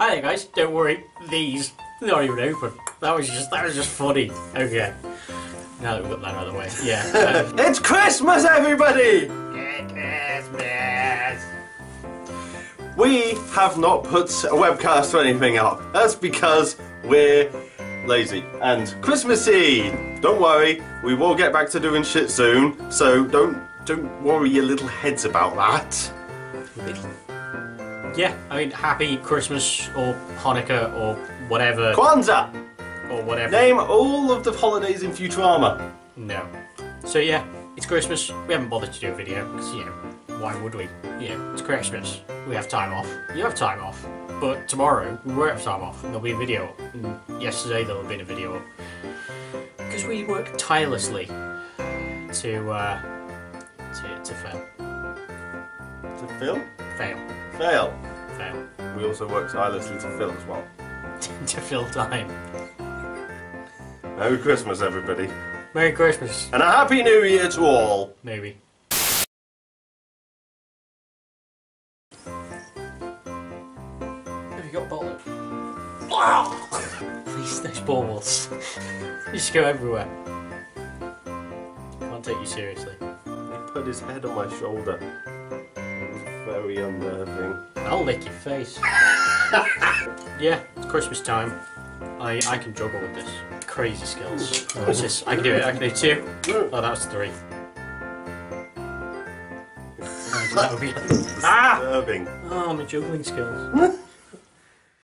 Hi guys, don't worry, these they're not even open. That was just that was just funny. Okay. Now that we've got that out of the way. Yeah. Um, It's Christmas, everybody! Christmas. We have not put a webcast or anything up. That's because we're lazy and Christmassy. Don't worry, we will get back to doing shit soon. So don't don't worry your little heads about that. Yeah, I mean happy Christmas or Hanukkah or whatever Kwanzaa. or whatever. Name all of the holidays in Futurama. No. So yeah, it's Christmas. We haven't bothered to do a video because you know why would we? You know, it's Christmas. We have time off. You have time off. But tomorrow we won't have time off. And there'll be a video. up. And yesterday there'll have been a video up because we work tirelessly to uh, to to fail, To film? fail, Fail. fail, We also work tirelessly to film as well. to fill time. Merry Christmas, everybody. Merry Christmas, And a Happy New Year to all. maybe. Have you got a bottle? Please, those balls. you just go everywhere. I Can't take you seriously. Put his head on my shoulder. It was very unnerving. I'll lick your face. yeah, it's Christmas time. I I can juggle with this. Crazy skills. What's this? I can do it. I can do two. Oh, that was three. That would be- ah! Disturbing. Oh, my juggling skills.